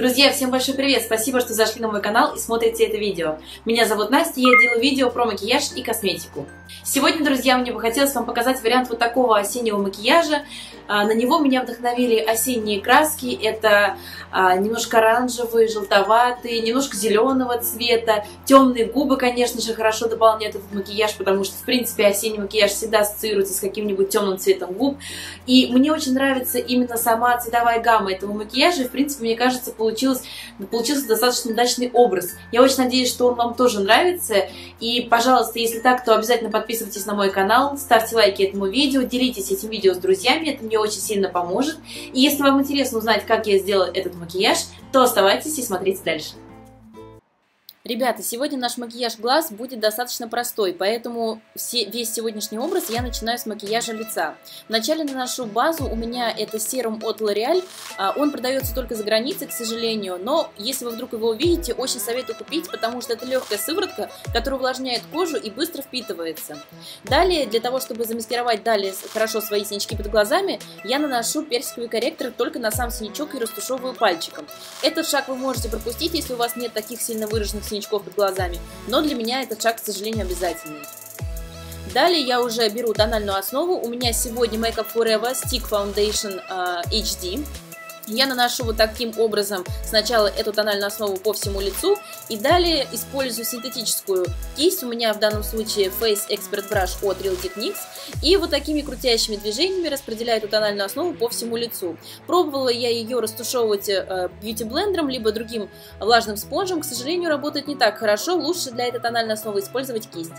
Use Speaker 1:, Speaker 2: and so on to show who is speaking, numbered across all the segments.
Speaker 1: Друзья, всем большой привет! Спасибо, что зашли на мой канал и смотрите это видео. Меня зовут Настя, я делаю видео про макияж и косметику. Сегодня, друзья, мне бы хотелось вам показать вариант вот такого осеннего макияжа. А, на него меня вдохновили осенние краски. Это а, немножко оранжевые, желтоватые, немножко зеленого цвета. Темные губы, конечно же, хорошо дополняют этот макияж, потому что, в принципе, осенний макияж всегда ассоциируется с каким-нибудь темным цветом губ. И мне очень нравится именно сама цветовая гамма этого макияжа. И, в принципе, мне кажется, получилось, получился достаточно удачный образ. Я очень надеюсь, что он вам тоже нравится. И, пожалуйста, если так, то обязательно подписывайтесь на мой канал, ставьте лайки этому видео, делитесь этим видео с друзьями. Это мне очень сильно поможет. И если вам интересно узнать, как я сделала этот макияж, то оставайтесь и смотрите дальше. Ребята, сегодня наш макияж глаз будет достаточно простой, поэтому все, весь сегодняшний образ я начинаю с макияжа лица. Вначале наношу базу, у меня это серум от L'Oreal, а, он продается только за границей, к сожалению, но если вы вдруг его увидите, очень советую купить, потому что это легкая сыворотка, которая увлажняет кожу и быстро впитывается. Далее, для того, чтобы замаскировать далее хорошо свои синячки под глазами, я наношу персиковый корректор только на сам синячок и растушевываю пальчиком. Этот шаг вы можете пропустить, если у вас нет таких сильно выраженных синячков под глазами, но для меня этот шаг, к сожалению, обязательный. Далее я уже беру тональную основу. У меня сегодня Makeup Forever Stick Foundation uh, HD. Я наношу вот таким образом сначала эту тональную основу по всему лицу, и далее использую синтетическую кисть, у меня в данном случае Face Expert Brush от Real Techniques, и вот такими крутящими движениями распределяю эту тональную основу по всему лицу. Пробовала я ее растушевывать бьюти-блендером, э, либо другим влажным спонжем, к сожалению, работает не так хорошо, лучше для этой тональной основы использовать кисть.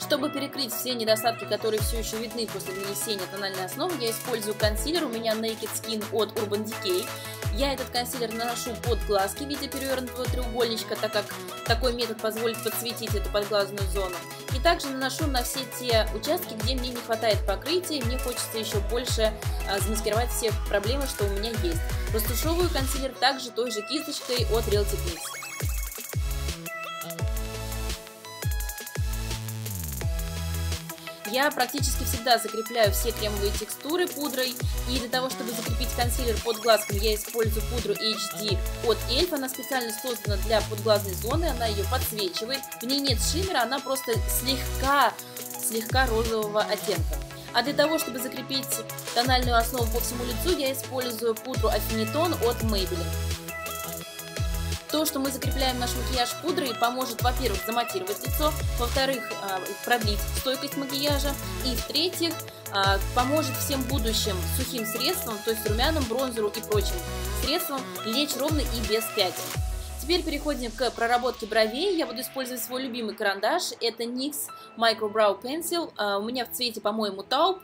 Speaker 1: Чтобы перекрыть все недостатки, которые все еще видны после нанесения тональной основы, я использую консилер. У меня Naked Skin от Urban Decay. Я этот консилер наношу под глазки в виде перевернутого треугольничка, так как такой метод позволит подсветить эту подглазную зону. И также наношу на все те участки, где мне не хватает покрытия, мне хочется еще больше а, замаскировать все проблемы, что у меня есть. Растушевываю консилер также той же кисточкой от Real Techniques. Я практически всегда закрепляю все кремовые текстуры пудрой, и для того, чтобы закрепить консилер под глазком, я использую пудру HD от ELF, она специально создана для подглазной зоны, она ее подсвечивает, в ней нет шиммера, она просто слегка, слегка розового оттенка. А для того, чтобы закрепить тональную основу по всему лицу, я использую пудру Affinitone от Maybelline. То, что мы закрепляем наш макияж пудрой, поможет, во-первых, заматировать лицо, во-вторых, а, продлить стойкость макияжа, и в-третьих, а, поможет всем будущим сухим средствам, то есть румянам, бронзеру и прочим средствам, лечь ровно и без пятен. Теперь переходим к проработке бровей. Я буду использовать свой любимый карандаш. Это NYX Micro Brow Pencil. А, у меня в цвете, по-моему, тауп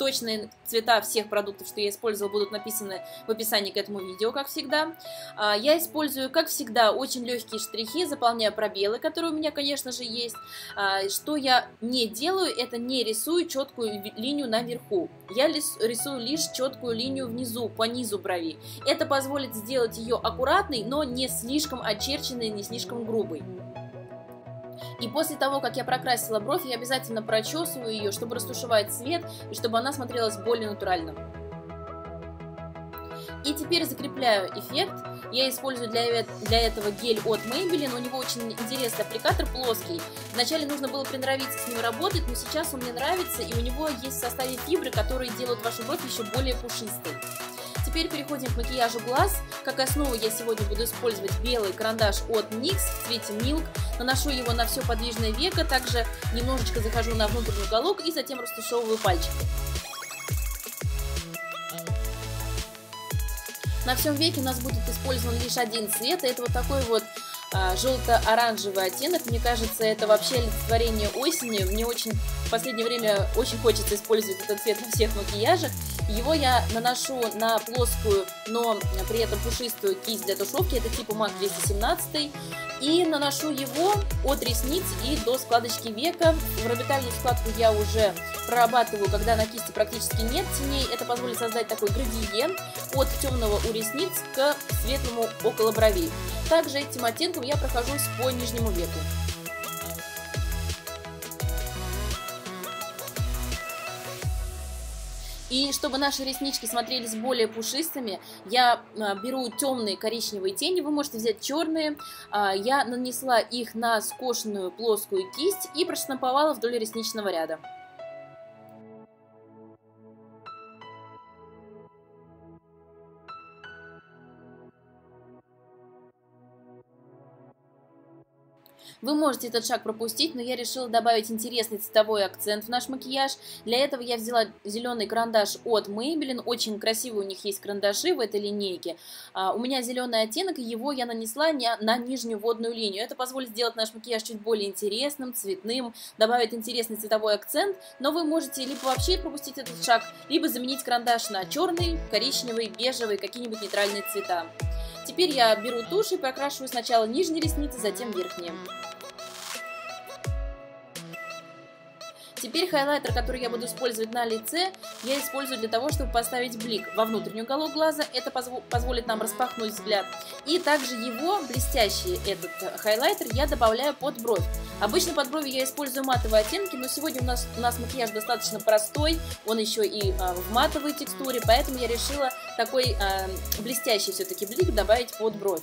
Speaker 1: точные цвета всех продуктов, что я использовала, будут написаны в описании к этому видео, как всегда. А, я использую, как всегда, очень легкие штрихи, заполняя пробелы, которые у меня, конечно же, есть. А, что я не делаю, это не рисую четкую линию наверху. Я рисую лишь четкую линию внизу, по низу брови. Это позволит сделать ее аккуратной, но не слишком очерченной, не слишком грубой. И после того, как я прокрасила бровь, я обязательно прочесываю ее, чтобы растушевать цвет и чтобы она смотрелась более натурально. И теперь закрепляю эффект. Я использую для, для этого гель от Maybelline. У него очень интересный аппликатор, плоский. Вначале нужно было приноровиться с ним работать, но сейчас он мне нравится, и у него есть в составе фибры, которые делают вашу бровь еще более пушистой. Теперь переходим к макияжу глаз. Как основу я сегодня буду использовать белый карандаш от NYX в цвете Milk. Наношу его на все подвижное веко, также немножечко захожу на внутренний уголок и затем растушевываю пальчиком. На всем веке у нас будет использован лишь один цвет, это вот такой вот а, желто-оранжевый оттенок. Мне кажется, это вообще олицетворение осени. Мне очень в последнее время очень хочется использовать этот цвет на всех макияжах. Его я наношу на плоскую, но при этом пушистую кисть для тушевки. Это типа MAC 217. И наношу его от ресниц и до складочки века. В орбитальную складку я уже прорабатываю, когда на кисти практически нет теней. Это позволит создать такой градиент от темного у ресниц к светлому около бровей. Также этим оттенком я прохожусь по нижнему веку. И чтобы наши реснички смотрелись более пушистыми, я а, беру темные коричневые тени, вы можете взять черные. А, я нанесла их на скошенную плоскую кисть и проштамповала вдоль ресничного ряда. Вы можете этот шаг пропустить, но я решила добавить интересный цветовой акцент в наш макияж. Для этого я взяла зеленый карандаш от Maybelline. Очень красивые у них есть карандаши в этой линейке. А, у меня зеленый оттенок, и его я нанесла на нижнюю водную линию. Это позволит сделать наш макияж чуть более интересным, цветным, добавить интересный цветовой акцент. Но вы можете либо вообще пропустить этот шаг, либо заменить карандаш на черный, коричневый, бежевый, какие-нибудь нейтральные цвета. Теперь я беру тушь и прокрашиваю сначала нижние ресницы, затем верхние. Теперь хайлайтер, который я буду использовать на лице, я использую для того, чтобы поставить блик во внутренний уголок глаза. Это позволит нам распахнуть взгляд. И также его, блестящий этот хайлайтер, я добавляю под бровь. Обычно под брови я использую матовые оттенки, но сегодня у нас, у нас макияж достаточно простой, он еще и э, в матовой текстуре, поэтому я решила такой э, блестящий все-таки блик добавить под бровь.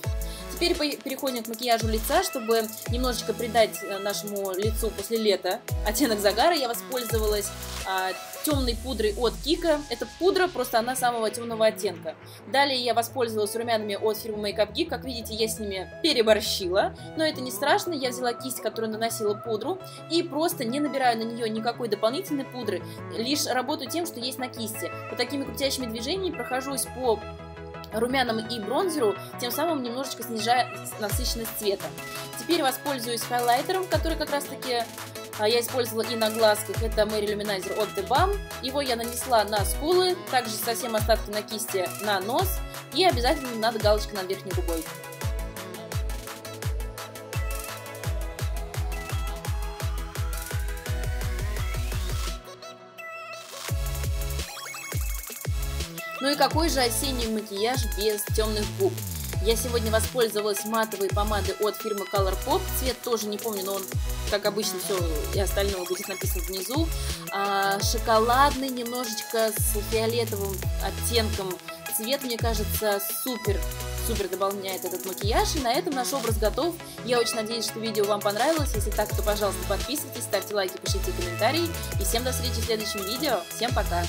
Speaker 1: Теперь переходим к макияжу лица, чтобы немножечко придать э, нашему лицу после лета оттенок загара. Я воспользовалась а, темной пудрой от Кика. Это пудра, просто она самого темного оттенка. Далее я воспользовалась румянами от фирмы Makeup Geek. Как видите, я с ними переборщила, но это не страшно. Я взяла кисть, которую наносила пудру, и просто не набираю на нее никакой дополнительной пудры, лишь работаю тем, что есть на кисти. Вот такими крутящими движениями прохожусь по румянам и бронзеру, тем самым немножечко снижая насыщенность цвета. Теперь воспользуюсь хайлайтером, который как раз таки а, я использовала и на глазках. Это Мэри Люминайзер от The Balm. Его я нанесла на скулы, также совсем остатки на кисти на нос. И обязательно надо галочка над верхней губой. Ну и какой же осенний макияж без темных губ? Я сегодня воспользовалась матовой помадой от фирмы Colourpop. Цвет тоже не помню, но он, как обычно, все и остальное будет написано внизу. А, шоколадный, немножечко с фиолетовым оттенком цвет, мне кажется, супер супер дополняет этот макияж. И на этом наш образ готов. Я очень надеюсь, что видео вам понравилось. Если так, то, пожалуйста, подписывайтесь, ставьте лайки, пишите комментарии. И всем до встречи в следующем видео. Всем пока!